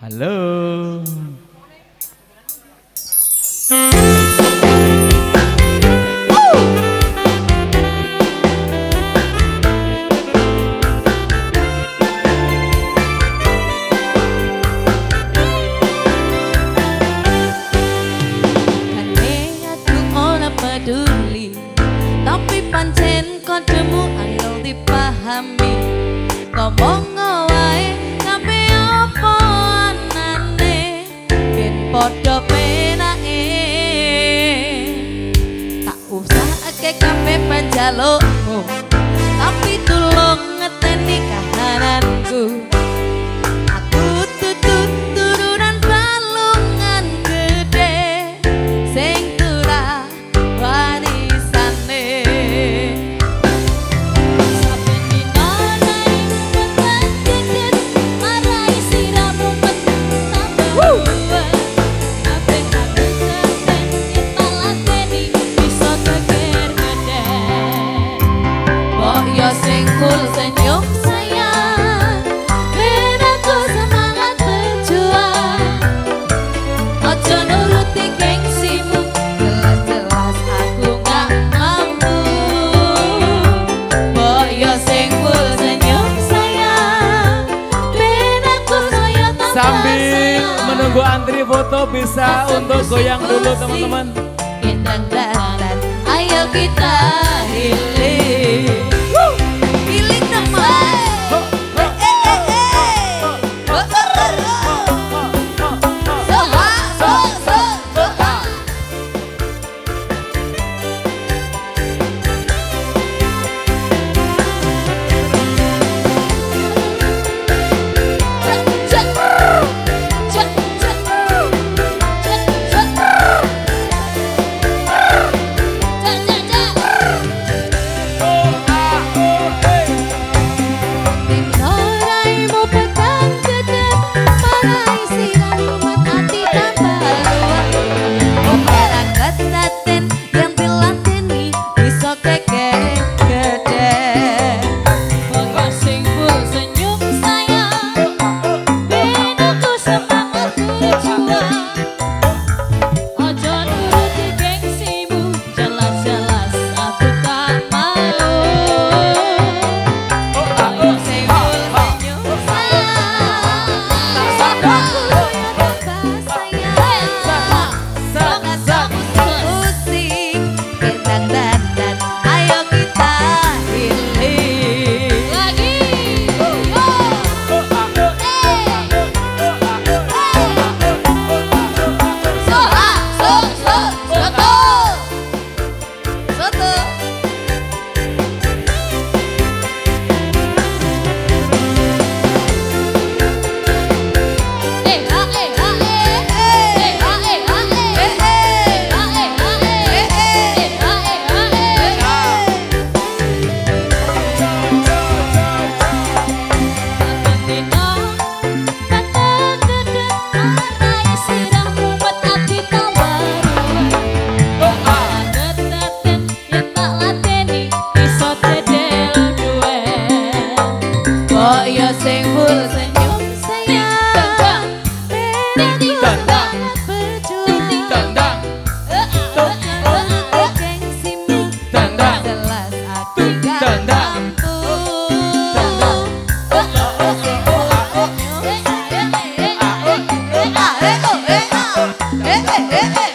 Halo. peduli Tapi pancing kodemu angel dipahami Ngomong ke kafe panjalo, Tapi tolong ngeteni kahananku. antri foto bisa untuk goyang dulu teman-teman. Ayo kita hilir. hey, hey, hey.